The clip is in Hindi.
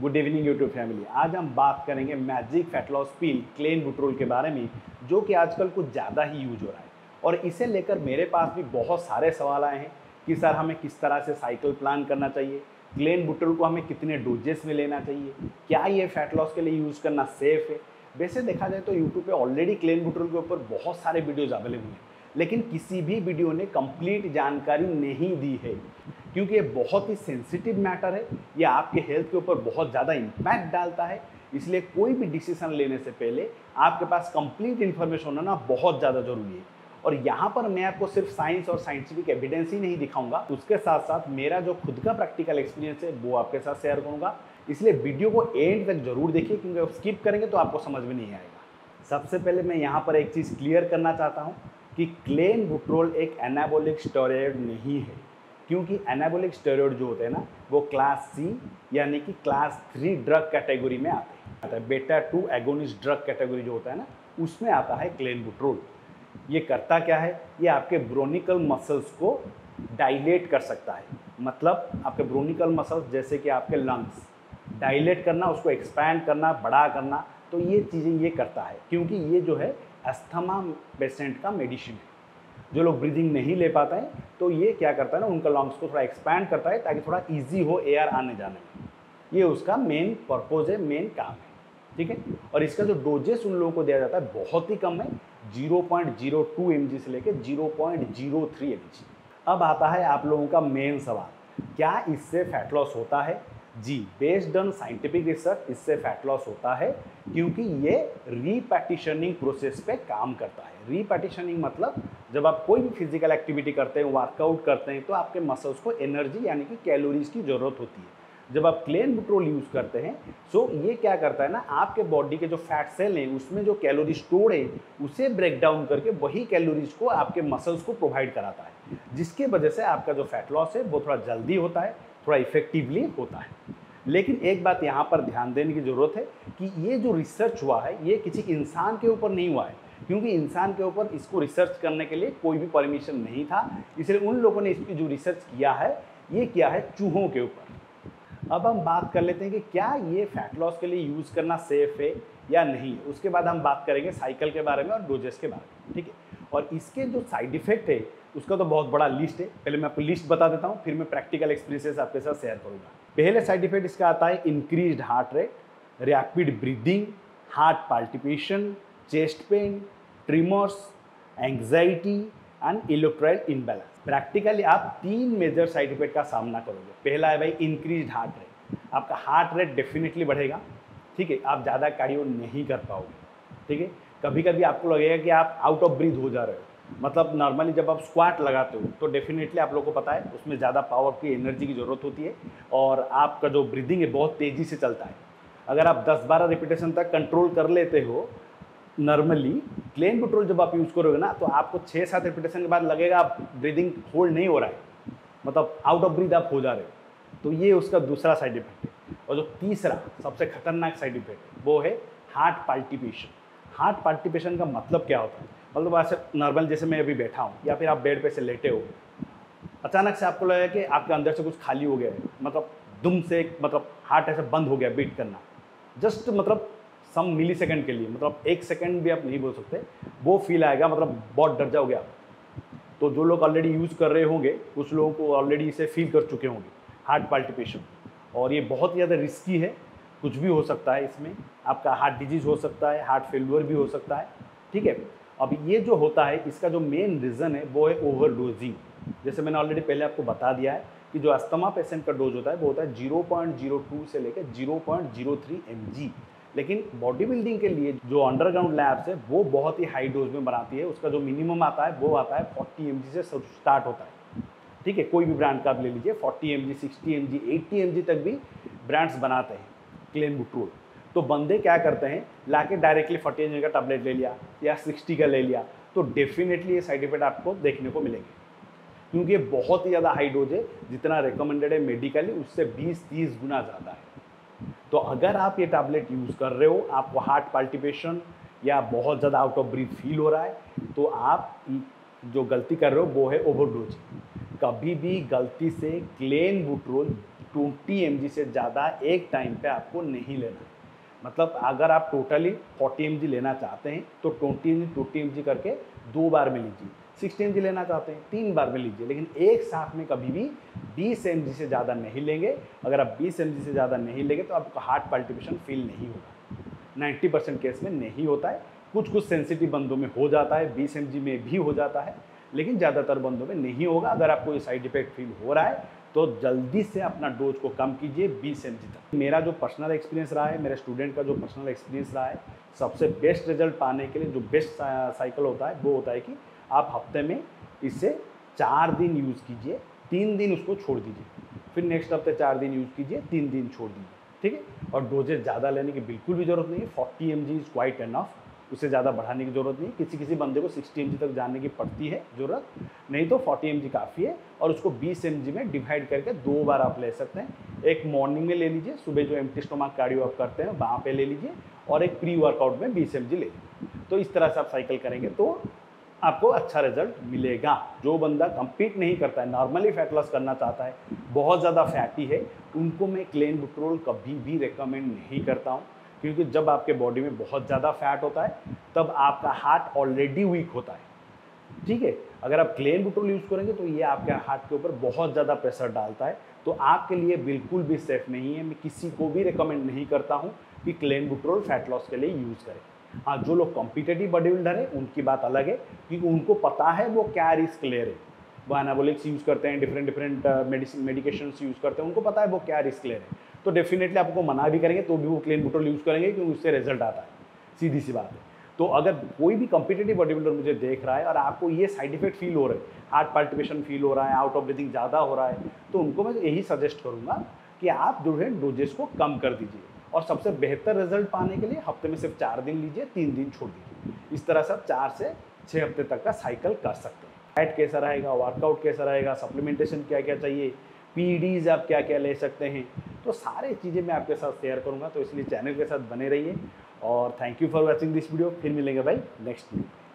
गुड इवनिंग यूट्यूब फैमिली आज हम बात करेंगे magic fat loss pill clenbuterol के बारे में, जो कि आजकल कुछ ज़्यादा ही यूज़ हो रहा है। और इसे लेकर मेरे पास भी बहुत सारे सवाल आए हैं कि सर, हमें किस तरह से साइकिल प्लान करना चाहिए? क्लेन बुट्रोल को हमें कितने डोजेस में लेना चाहिए? क्या ये फैट लॉस के लिए यूज़ करना सेफ़ है? वैसे देखा जाए तो यूट्यूब पे ऑलरेडी क्लेन बुट्रोल के ऊपर बहुत सारे वीडियोज़ अवेलेबल हैं। लेकिन किसी भी वीडियो ने कंप्लीट जानकारी नहीं दी है। क्योंकि ये बहुत ही सेंसिटिव मैटर है, ये आपके हेल्थ के ऊपर बहुत ज़्यादा इम्पैक्ट डालता है। इसलिए कोई भी डिसीज़न लेने से पहले आपके पास कंप्लीट इन्फॉर्मेशन होना बहुत ज़्यादा ज़रूरी है। और यहाँ पर मैं आपको सिर्फ़ साइंस और साइंटिफिक एविडेंस ही नहीं दिखाऊँगा, उसके साथ साथ मेरा जो खुद का प्रैक्टिकल एक्सपीरियंस है, वो आपके साथ शेयर करूँगा। इसलिए वीडियो को एंड तक ज़रूर देखिए, क्योंकि स्किप करेंगे तो आपको समझ में नहीं आएगा। सबसे पहले मैं यहाँ पर एक चीज़ क्लियर करना चाहता हूँ। कि क्लेन बुट्रोल एक एनाबोलिक स्टोरेड नहीं है, क्योंकि एनाबोलिक स्टेरॉयड जो होते हैं ना, वो क्लास सी यानी कि क्लास थ्री ड्रग कैटेगरी में आते हैं। है बेटा टू एगोनिस्ट ड्रग कैटेगरी जो होता है ना, उसमें आता है क्लेन बुट्रोल ये करता क्या है? ये आपके ब्रोनिकल मसल्स को डाइलेट कर सकता है। मतलब आपके ब्रोनिकल मसल्स जैसे कि आपके लंग्स डाइलेट करना, उसको एक्सपैंड करना बड़ा करना तो ये चीज़ें ये करता है। क्योंकि ये जो है अस्थमा पेशेंट का मेडिसिन है। जो लोग ब्रीदिंग नहीं ले पाते हैं तो ये क्या करता है ना, उनका लंग्स को थोड़ा एक्सपैंड करता है ताकि थोड़ा ईजी हो एयर आने जाने में। ये उसका मेन पर्पज़ है मेन काम है। ठीक है? और इसका जो डोजेस उन लोगों को दिया जाता है, बहुत ही कम है 0.02 पॉइंट से लेकर 0.03 एम अब आता है आप लोगों का मेन सवाल, क्या इससे फैट लॉस होता है? जी बेस्ड ऑन साइंटिफिक रिसर्च इससे फैट लॉस होता है, क्योंकि ये रीपैटिशनिंग प्रोसेस पे काम करता है। रीपैटिशनिंग मतलब जब आप कोई भी फ़िज़िकल एक्टिविटी करते हैं वर्कआउट करते हैं तो आपके मसल्स को एनर्जी यानी कि कैलोरीज की ज़रूरत होती है। जब आप क्लेन बुट्रोल यूज़ करते हैं सो ये क्या करता है ना, आपके बॉडी के जो फैट सेल हैं, उसमें जो कैलोरी स्टोर है, उसे ब्रेक डाउन करके वही कैलोरीज को आपके मसल्स को प्रोवाइड कराता है। जिसके वजह से आपका जो फैट लॉस है, वो थोड़ा जल्दी होता है थोड़ा इफेक्टिवली होता है। लेकिन एक बात यहाँ पर ध्यान देने की ज़रूरत है कि ये जो रिसर्च हुआ है, ये किसी इंसान के ऊपर नहीं हुआ है। क्योंकि इंसान के ऊपर इसको रिसर्च करने के लिए कोई भी परमिशन नहीं था। इसलिए उन लोगों ने इसकी जो रिसर्च किया है, ये किया है चूहों के ऊपर। अब हम बात कर लेते हैं कि क्या ये फैट लॉस के लिए यूज़ करना सेफ़ है या नहीं? उसके बाद हम बात करेंगे साइकिल के बारे में और डोजेस के बारे में, ठीक है? और इसके जो साइड इफ़ेक्ट है उसका तो बहुत बड़ा लिस्ट है। पहले मैं आपको लिस्ट बता देता हूँ, फिर मैं प्रैक्टिकल एक्सपीरियंसेस आपके साथ शेयर करूँगा। पहले साइड इफ़ेक्ट इसका आता है increase heart rate rapid breathing heart palpitation chest pain tremors anxiety and electrolyte imbalance practically आप तीन मेजर साइड इफ़ेक्ट का सामना करोगे। पहला है भाई इंक्रीज हार्ट रेट आपका हार्ट रेट डेफिनेटली बढ़ेगा, ठीक है? आप ज़्यादा कार्डियो नहीं कर पाओगे, ठीक है? कभी कभी आपको लगेगा कि आप आउट ऑफ़ ब्रीथ हो जा रहे हो। मतलब नॉर्मली जब आप स्क्वाट लगाते हो तो डेफिनेटली आप लोगों को पता है, उसमें ज़्यादा पावर की एनर्जी की ज़रूरत होती है और आपका जो ब्रीदिंग है बहुत तेज़ी से चलता है। अगर आप 10-12 रिपीटेशन तक कंट्रोल कर लेते हो नॉर्मली क्लेन पेट्रोल जब आप यूज़ करोगे ना तो आपको छः सात रिपीटेशन के बाद लगेगा आप ब्रीदिंग होल्ड नहीं हो रहा है। मतलब आउट ऑफ़ ब्रीद आप हो जा रहे हो। तो ये उसका दूसरा साइड इफ़ेक्ट है। और जो तीसरा, सबसे खतरनाक साइड इफ़ेक्ट वो है हार्ट पाल्टिपेशन हार्ट पाल्टिपेशन का मतलब क्या होता है? मतलब ऐसे नॉर्मल जैसे मैं अभी बैठा हूँ, या फिर आप बेड पे से लेटे हो, अचानक से आपको लगा कि आपके अंदर से कुछ खाली हो गया है मतलब दुम से मतलब हार्ट ऐसे बंद हो गया बीट करना। जस्ट मतलब सम मिली सेकेंड के लिए मतलब एक सेकेंड भी आप नहीं बोल सकते, वो फील आएगा मतलब बहुत डर जाओगे आप। तो जो लोग ऑलरेडी यूज़ कर रहे होंगे कुछ लोगों को ऑलरेडी इसे फील कर चुके होंगे हार्ट पाल्टिपेशन और ये बहुत ज़्यादा रिस्की है, कुछ भी हो सकता है इसमें, आपका हार्ट डिज़ीज़ हो सकता है हार्ट फेलुअर भी हो सकता है, ठीक है? अब ये जो होता है, इसका जो मेन रीज़न है, वो है ओवरडोजिंग जैसे मैंने ऑलरेडी पहले आपको बता दिया है कि जो अस्थमा पेशेंट का डोज होता है, वो होता है 0.02 से लेकर 0.03 mg लेकिन बॉडी बिल्डिंग के लिए जो अंडरग्राउंड लैब्स है, वो बहुत ही हाई डोज में बनाती है। उसका जो मिनिमम आता है, वो आता है 40 एम जी से स्टार्ट होता है। ठीक है, कोई भी ब्रांड का आप ले लीजिए 40 M G sixty M G eighty M G तक भी ब्रांड्स बनाते हैं क्लेन बुट्रोल तो बंदे क्या करते हैं ला के डायरेक्टली फोर्टी एम का टैबलेट ले लिया या सिक्सटी का ले लिया तो डेफिनेटली ये साइड इफ़ेक्ट आपको देखने को मिलेंगे। क्योंकि ये बहुत ही ज़्यादा हाई डोज है, जितना रिकमेंडेड है मेडिकली उससे 20-30 गुना ज़्यादा है। तो अगर आप ये टैबलेट यूज़ कर रहे हो, आपको हार्ट पाल्टिपेशन या बहुत ज़्यादा आउट ऑफ़ ब्रीथ फील हो रहा है तो आप जो गलती कर रहे हो, वो है ओवरडोज कभी भी गलती से क्लेन बुट्रोल ट्वेंटी एम से ज़्यादा एक टाइम पे आपको नहीं लेना। है मतलब अगर आप टोटली फोर्टी एम लेना चाहते हैं तो twenty M G twenty M करके दो बार में लीजिए। सिक्सटी एम लेना चाहते हैं, तीन बार में लीजिए, लेकिन एक साथ में कभी भी बीस एम से ज़्यादा नहीं लेंगे। अगर आप बीस एम से ज़्यादा नहीं लेंगे तो आपको हार्ट पल्टिवेशन फील नहीं होगा। नाइन्टी परसेंट केस में नहीं होता है। कुछ कुछ सेंसिटिव बंदों में हो जाता है, बीस एम में भी हो जाता है, लेकिन ज़्यादातर बंदों में नहीं होगा। अगर आपको ये साइड इफ़ेक्ट फील हो रहा है तो जल्दी से अपना डोज को कम कीजिए बीस एम तक। मेरा जो पर्सनल एक्सपीरियंस रहा है, मेरे स्टूडेंट का जो पर्सनल एक्सपीरियंस रहा है, सबसे बेस्ट रिज़ल्ट पाने के लिए जो बेस्ट साइकिल होता है, वो होता है कि आप हफ़्ते में इसे चार दिन यूज़ कीजिए, तीन दिन उसको छोड़ दीजिए। फिर नेक्स्ट हफ़्ते चार दिन यूज़ कीजिए, तीन दिन छोड़ दीजिए। ठीक है? और डोजेज ज़्यादा लेने की बिल्कुल भी ज़रूरत नहीं है। Forty M G is quite enough उससे ज़्यादा बढ़ाने की ज़रूरत नहीं किसी किसी बंदे को सिक्सटी एम तक जाने की पड़ती है ज़रूरत, नहीं तो फोर्टी एम काफ़ी है और उसको बीस एम में डिवाइड करके दो बार आप ले सकते हैं। एक मॉर्निंग में ले लीजिए, सुबह जो एम टी स्टोमाक कार्डियो आप करते हैं, वहाँ पे ले लीजिए और एक प्री वर्कआउट में बीस एम ले लीजिए। तो इस तरह से आप साइकिल करेंगे तो आपको अच्छा रिज़ल्ट मिलेगा। जो बंदा कंपीट नहीं करता है नॉर्मली फैट लॉस करना चाहता है, बहुत ज़्यादा फैटी है, उनको मैं क्लेन बुट्रोल कभी भी रिकमेंड नहीं करता हूँ। क्योंकि जब आपके बॉडी में बहुत ज़्यादा फैट होता है, तब आपका हार्ट ऑलरेडी वीक होता है। ठीक है? अगर आप क्लेन बुट्रोल यूज़ करेंगे तो ये आपके हार्ट के ऊपर बहुत ज़्यादा प्रेशर डालता है। तो आपके लिए बिल्कुल भी सेफ़ नहीं है। मैं किसी को भी रिकमेंड नहीं करता हूँ कि क्लेन बुट्रोल फैट लॉस के लिए यूज़ करें। हाँ जो लोग कॉम्पिटेटिव बॉडी बिल्डर है, उनकी बात अलग है, क्योंकि उनको पता है वो क्या रिस्क ले रहे हैं। वो एनाबोलिक्स यूज़ करते हैं different different medicine medication use करते हैं, उनको पता है वो क्या रिस्क ले रहे हैं। तो डेफिनेटली आपको मना भी करेंगे तो भी वो क्लीन बुटोल यूज़ करेंगे क्योंकि उससे रिज़ल्ट आता है। सीधी सी बात है। तो अगर कोई भी कॉम्पिटेटिव बॉडी बिल्डर मुझे देख रहा है और आपको ये साइड इफ़ेक्ट फील हो रहे हैं हार्ट पार्टिपेशन फील हो रहा है आउट ऑफ़ ब्रीथिंग ज़्यादा हो रहा है तो उनको मैं यही सजेस्ट करूँगा कि आप जो है डोजेस को कम कर दीजिए और सबसे बेहतर रिज़ल्ट पाने के लिए हफ़्ते में सिर्फ़ चार दिन लीजिए, तीन दिन छोड़ दीजिए। इस तरह से आप चार से छः हफ़्ते तक का साइकिल कर सकते हैं। डाइट कैसा रहेगा वर्कआउट कैसा रहेगा सप्लीमेंटेशन क्या क्या चाहिए पीडीज आप क्या क्या ले सकते हैं तो सारे चीज़ें मैं आपके साथ शेयर करूँगा तो इसलिए चैनल के साथ बने रहिए और thank you for watching this video फिर मिलेंगे भाई नेक्स्ट वीडियो